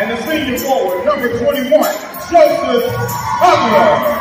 And the senior forward, number 21, Joseph Tugler.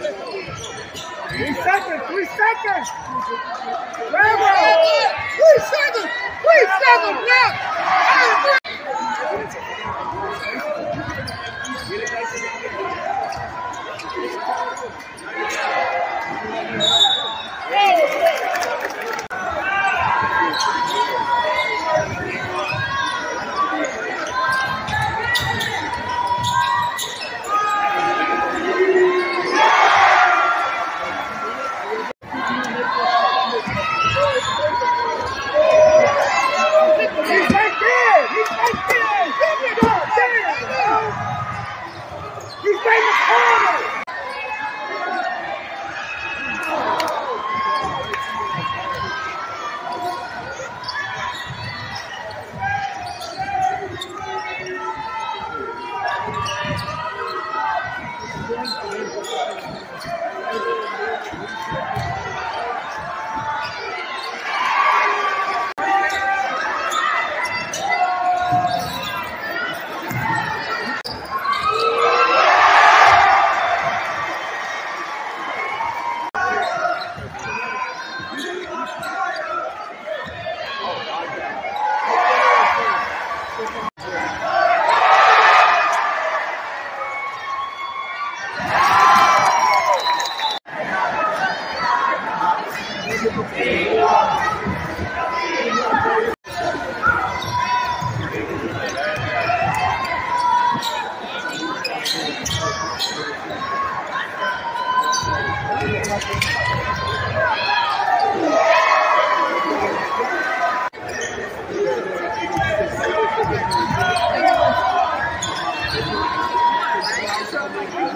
Three seconds, three seconds. Bravo. Three seconds, three seconds left.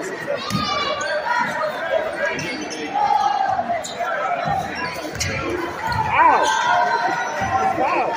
Wow. Wow.